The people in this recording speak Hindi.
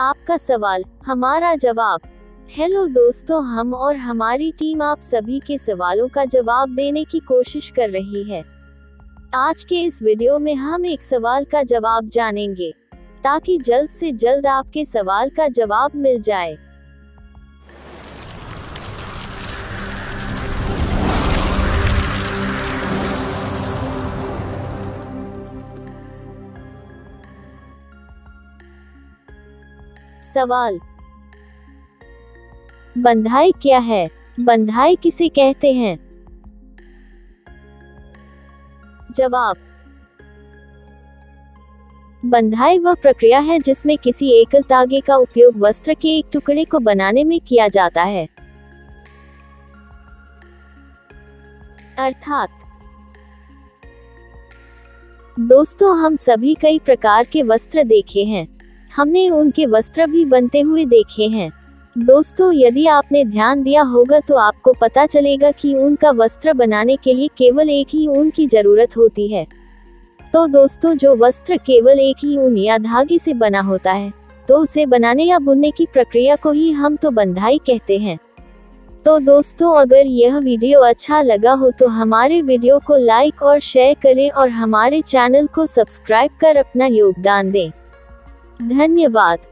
आपका सवाल, हमारा जवाब। हेलो दोस्तों, हम और हमारी टीम आप सभी के सवालों का जवाब देने की कोशिश कर रही है। आज के इस वीडियो में हम एक सवाल का जवाब जानेंगे, ताकि जल्द से जल्द आपके सवाल का जवाब मिल जाए। सवाल। बंधाई क्या है? बंधाई किसे कहते हैं? जवाब। बंधाई वह प्रक्रिया है जिसमें किसी एकल तागे का उपयोग वस्त्र के एक टुकड़े को बनाने में किया जाता है। अर्थात, दोस्तों, हम सभी कई प्रकार के वस्त्र देखे हैं। हमने उनके वस्त्र भी बनते हुए देखे हैं। दोस्तों, यदि आपने ध्यान दिया होगा तो आपको पता चलेगा कि ऊन का वस्त्र बनाने के लिए केवल एक ही ऊन की ज़रूरत होती है। तो दोस्तों, जो वस्त्र केवल एक ही ऊन या धागे से बना होता है तो उसे बनाने या बुनने की प्रक्रिया को ही हम तो बंधाई कहते हैं। तो दोस्तों, अगर यह वीडियो अच्छा लगा हो तो हमारे वीडियो को लाइक और शेयर करें और हमारे चैनल को सब्सक्राइब कर अपना योगदान दें। धन्यवाद।